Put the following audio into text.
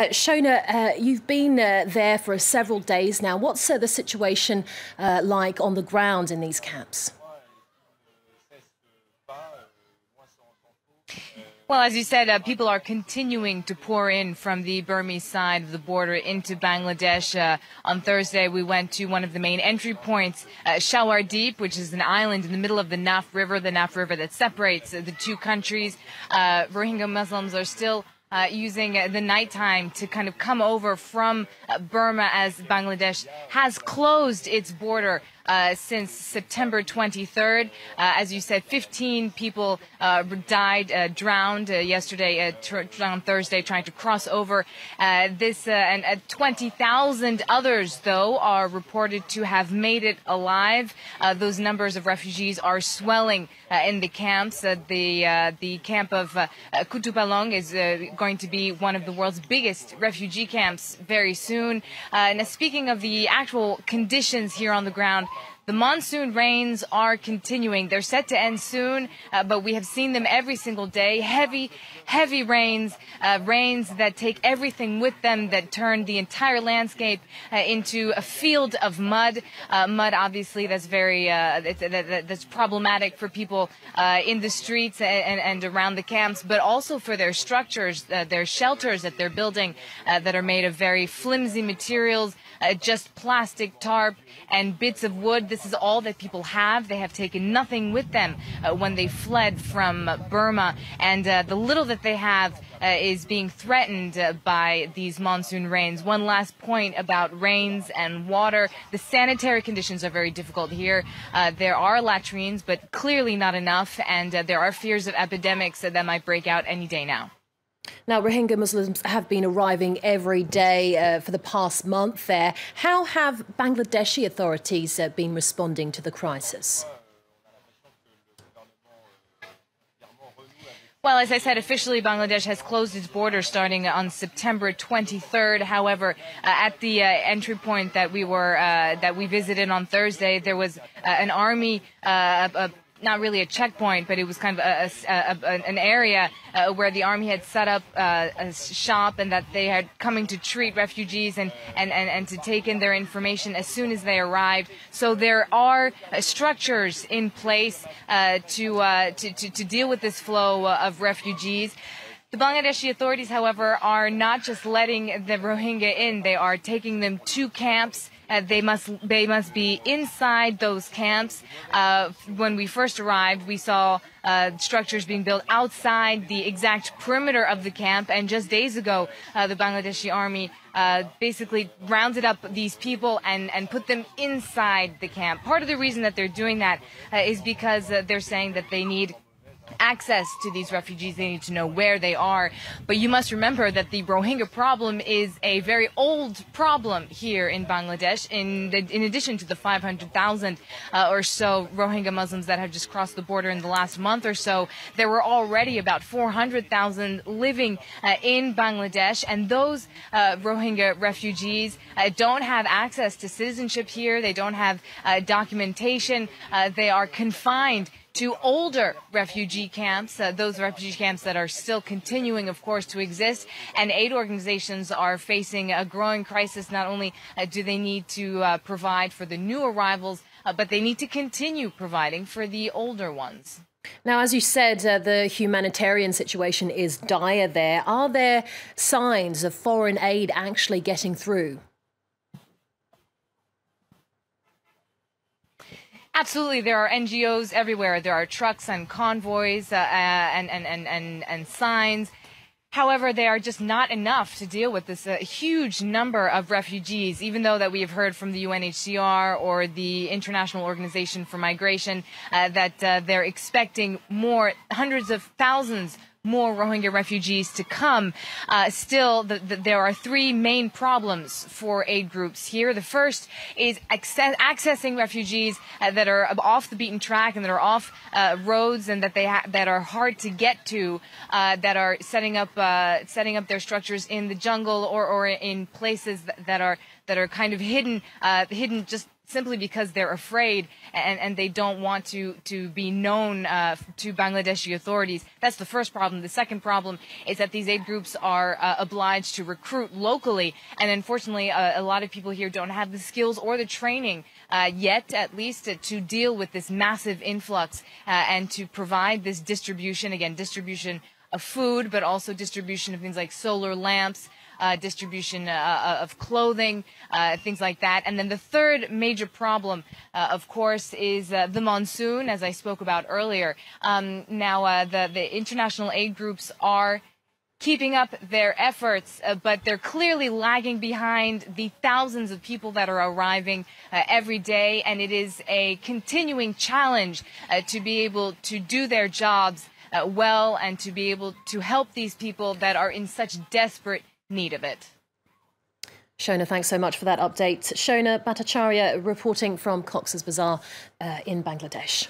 Uh, Shona, uh, you've been uh, there for several days now. What's uh, the situation uh, like on the ground in these camps? Well, as you said, uh, people are continuing to pour in from the Burmese side of the border into Bangladesh. Uh, on Thursday, we went to one of the main entry points, uh, Shalwar Deep, which is an island in the middle of the Naf River, the Naf River that separates the two countries. Uh, Rohingya Muslims are still uh, using the nighttime to kind of come over from uh, Burma as Bangladesh has closed its border uh, since September 23rd. Uh, as you said, 15 people uh, died, uh, drowned uh, yesterday, uh, on Thursday, trying to cross over. Uh, this and 20,000 others, though, are reported to have made it alive. those numbers of refugees are swelling in the camps. the the camp of Kutupalong is going to be one of the world's biggest refugee camps very soon. and speaking of the actual conditions here on the ground, the monsoon rains are continuing. They're set to end soon, uh, but we have seen them every single day. Heavy, heavy rains, uh, rains that take everything with them, that turn the entire landscape uh, into a field of mud. Uh, mud, obviously, that's very uh, that, that, that's problematic for people uh, in the streets and, and, around the camps, but also for their structures, their shelters that they're building that are made of very flimsy materials, just plastic tarp and bits of wood. This is all that people have. They have taken nothing with them uh, when they fled from Burma. And uh, the little that they have uh, is being threatened uh, by these monsoon rains. One last point about rains and water. The sanitary conditions are very difficult here. Uh, there are latrines, but clearly not enough. And uh, there are fears of epidemics that might break out any day now. Now, Rohingya Muslims have been arriving every day uh, for the past month there. How have Bangladeshi authorities uh, been responding to the crisis? Well, as I said, officially Bangladesh has closed its border starting on September 23rd. However, uh, at the uh, entry point that we were uh, that we visited on Thursday, there was uh, an army, uh, a, not really a checkpoint, but it was kind of a, a, a, an area uh, where the army had set up uh, a shop and that they had coming to treat refugees and, and, and, and to take in their information as soon as they arrived. So there are uh, structures in place uh, to, uh, to, to, to, deal with this flow uh, of refugees. The Bangladeshi authorities, however, are not just letting the Rohingya in, they are taking them to camps uh, they must they must be inside those camps. Uh, when we first arrived, we saw uh, structures being built outside the exact perimeter of the camp. And just days ago, uh, the Bangladeshi army uh, basically rounded up these people and, and put them inside the camp. Part of the reason that they're doing that uh, is because they're saying that they need access to these refugees. They need to know where they are. But you must remember that the Rohingya problem is a very old problem here in Bangladesh. In, the, in addition to the 500,000 uh, or so Rohingya Muslims that have just crossed the border in the last month or so, there were already about 400,000 living uh, in Bangladesh. And those uh, Rohingya refugees uh, don't have access to citizenship here. They don't have uh, documentation. Uh, they are confined to older refugee camps, uh, those refugee camps that are still continuing, of course, to exist. And aid organizations are facing a growing crisis. Not only uh, do they need to uh, provide for the new arrivals, uh, but they need to continue providing for the older ones. Now, as you said, uh, the humanitarian situation is dire there. Are there signs of foreign aid actually getting through? Absolutely, there are NGOs everywhere. There are trucks and convoys uh, uh, and, and, and, and, and signs. However, they are just not enough to deal with this uh, huge number of refugees, even though that we have heard from the UNHCR or the International Organization for Migration uh, that uh, they're expecting more, hundreds of thousands more Rohingya refugees to come. Uh, still, the, the, there are three main problems for aid groups here. The first is access, accessing refugees uh, that are off the beaten track and that are off uh, roads and that they that are hard to get to, uh, that are setting up uh, setting up their structures in the jungle or, or in places that, that are that are kind of hidden uh, hidden just simply because they're afraid and, and they don't want to, to be known uh, to Bangladeshi authorities. That's the first problem. The second problem is that these aid groups are uh, obliged to recruit locally. And unfortunately, uh, a lot of people here don't have the skills or the training uh, yet, at least, to deal with this massive influx uh, and to provide this distribution, again, distribution of food, but also distribution of things like solar lamps, uh, distribution uh, uh, of clothing, uh, things like that. And then the third major problem, uh, of course, is the monsoon, as I spoke about earlier. Um, now, the, the international aid groups are keeping up their efforts, uh, but they're clearly lagging behind the thousands of people that are arriving uh, every day, and it is a continuing challenge uh, to be able to do their jobs well and to be able to help these people that are in such desperate need of it. Shona, thanks so much for that update. Shona Bhattacharya reporting from Cox's Bazar uh, in Bangladesh.